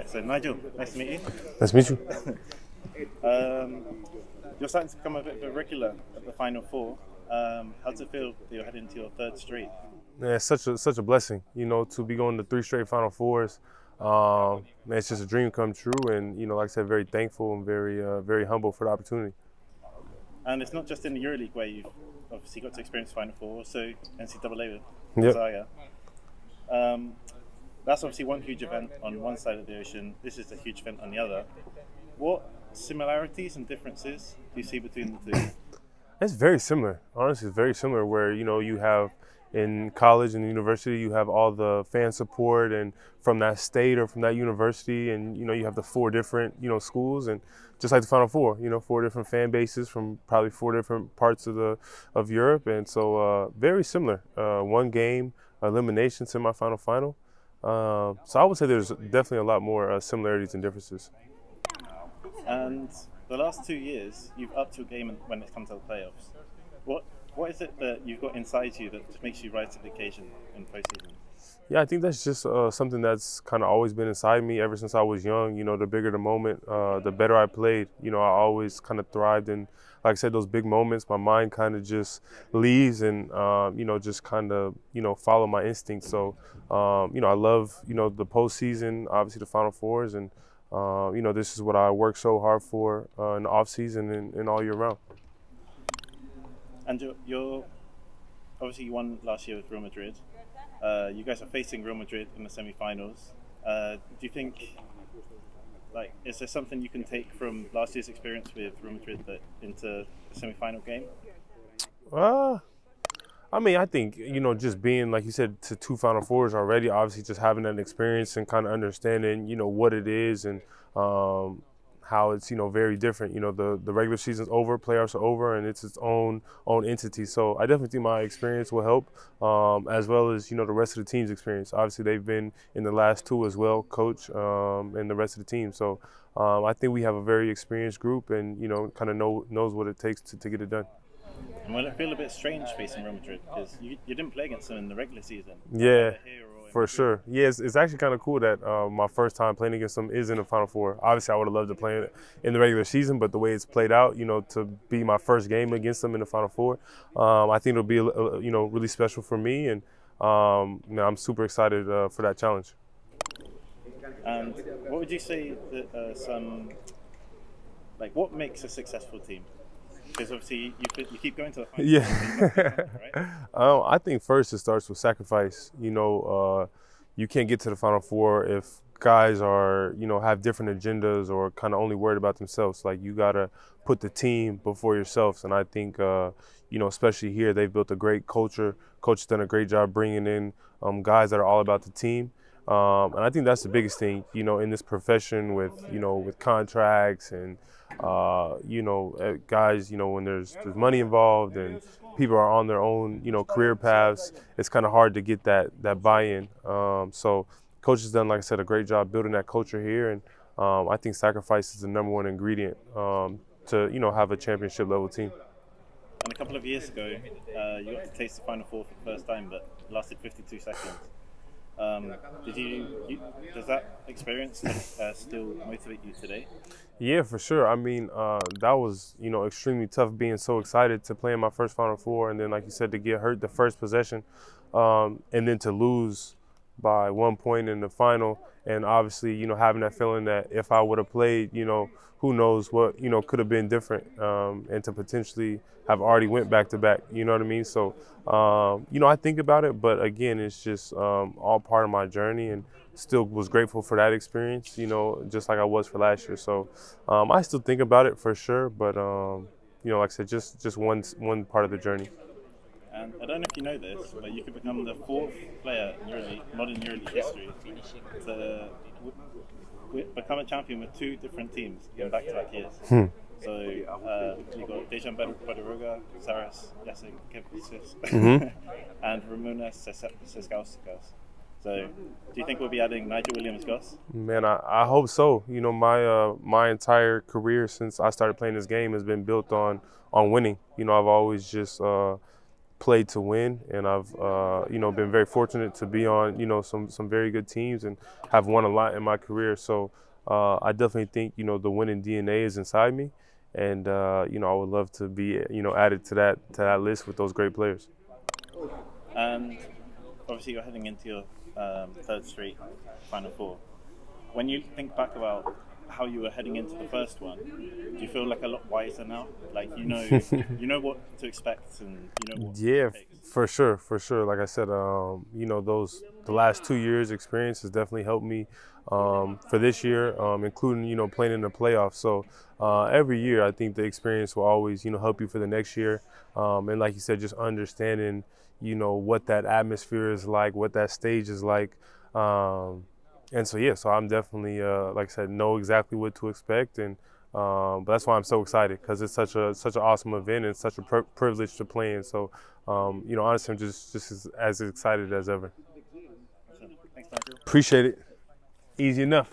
right, so Nigel, nice to meet you. Nice to meet you. um, you're starting to become a bit of a regular at the Final Four. Um, how does it feel that you're heading to your third straight? Yeah, it's such a such a blessing, you know, to be going to three straight Final Fours. Um, man, it's just a dream come true, and you know, like I said, very thankful and very uh, very humble for the opportunity. And it's not just in the EuroLeague where you've obviously got to experience Final Four, also NCAA Yep. with Gonzaga. Um, that's obviously one huge event on one side of the ocean. This is a huge event on the other. What similarities and differences do you see between the two? It's very similar. Honestly, it's very similar. Where you know you have in college and university, you have all the fan support and from that state or from that university, and you know you have the four different you know schools and just like the Final Four, you know, four different fan bases from probably four different parts of the of Europe, and so uh, very similar. Uh, one game elimination semifinal final. Uh, so I would say there's definitely a lot more uh, similarities and differences. And the last two years, you've upped your game when it comes to the playoffs. What what is it that you've got inside you that makes you rise to the occasion in postseason? Yeah, I think that's just uh, something that's kind of always been inside me ever since I was young. You know, the bigger the moment, uh, the better I played. You know, I always kind of thrived in, like I said, those big moments. My mind kind of just leaves and, um, you know, just kind of, you know, follow my instincts. So, um, you know, I love, you know, the postseason, obviously the Final Fours, and, uh, you know, this is what I work so hard for uh, in the off season and, and all year round. And you're obviously you won last year with Real Madrid. Uh, you guys are facing Real Madrid in the semi-finals. Uh, do you think, like, is there something you can take from last year's experience with Real Madrid that into the semi-final game? Uh, I mean, I think you know, just being like you said to two Final Fours already. Obviously, just having that experience and kind of understanding, you know, what it is and um, how it's you know very different. You know, the the regular season's over, playoffs are over, and it's its own own entity. So I definitely think my experience will help, um, as well as you know the rest of the team's experience. Obviously, they've been in the last two as well, coach, um, and the rest of the team. So um, I think we have a very experienced group, and you know, kind of know knows what it takes to, to get it done. And will it feel a bit strange facing Real Madrid because you, you didn't play against them in the regular season? Yeah, Either here or in For sure. Yeah, it's, it's actually kind of cool that uh, my first time playing against them is in the Final Four. Obviously, I would have loved to play in the regular season, but the way it's played out, you know, to be my first game against them in the Final Four, um, I think it'll be, you know, really special for me, and um, you know, I'm super excited uh, for that challenge. And what would you say that uh, some, like, what makes a successful team? Because obviously you, you keep going to the final. Yeah. right? um, I think first it starts with sacrifice. You know, uh, you can't get to the Final Four if guys are, you know, have different agendas or kind of only worried about themselves. Like you gotta put the team before yourselves. And I think, uh, you know, especially here, they've built a great culture. Coach done a great job bringing in um, guys that are all about the team. Um, and I think that's the biggest thing, you know, in this profession with, you know, with contracts and, uh, you know, uh, guys, you know, when there's there's money involved and people are on their own, you know, career paths, it's kind of hard to get that that buy-in. Um, so, coach has done, like I said, a great job building that culture here, and um, I think sacrifice is the number one ingredient um, to, you know, have a championship level team. And a couple of years ago, uh, you got to taste the final four for the first time, but lasted 52 seconds. Um, did you, you? Does that experience uh, still motivate you today? Yeah, for sure. I mean, uh, that was you know extremely tough. Being so excited to play in my first Final Four, and then like you said, to get hurt the first possession, um, and then to lose by one point in the final, and obviously you know having that feeling that if I would have played, you know, who knows what you know could have been different, um, and to potentially have already went back to back. You know what I mean? So um, you know I think about it, but again, it's just um, all part of my journey and still was grateful for that experience, you know, just like I was for last year. So um, I still think about it for sure, but um, you know, like I said, just just one one part of the journey. And I don't know if you know this, but you could become the fourth player in EuroLeague, modern EuroLeague history to become a champion with two different teams in back-to-back years. Hmm. So uh, you got Dejan Bodiroga, Saras Yasin Mhm. and Ramunas Siskauskas. So, do you think we'll be adding Nigel Williams Goss? Man, I, I hope so. You know, my uh, my entire career since I started playing this game has been built on on winning. You know, I've always just uh, played to win, and I've uh, you know been very fortunate to be on you know some some very good teams and have won a lot in my career. So uh, I definitely think you know the winning DNA is inside me, and uh, you know I would love to be you know added to that to that list with those great players. And obviously, you're heading into your um, third straight Final Four. When you think back about how you were heading into the first one, do you feel like a lot wiser now? Like you know, you know what to expect, and you know what. Yeah, for sure, for sure. Like I said, um, you know, those the last two years' experience has definitely helped me um, for this year, um, including you know playing in the playoffs. So uh, every year, I think the experience will always you know help you for the next year. Um, and like you said, just understanding you know what that atmosphere is like, what that stage is like. Um, and so yeah, so I'm definitely uh, like I said, know exactly what to expect, and um, but that's why I'm so excited because it's such a such an awesome event and such a pr- privilege to play in. So um, you know, honestly, I'm just just as, as excited as ever. Thanks, Appreciate it. Easy enough.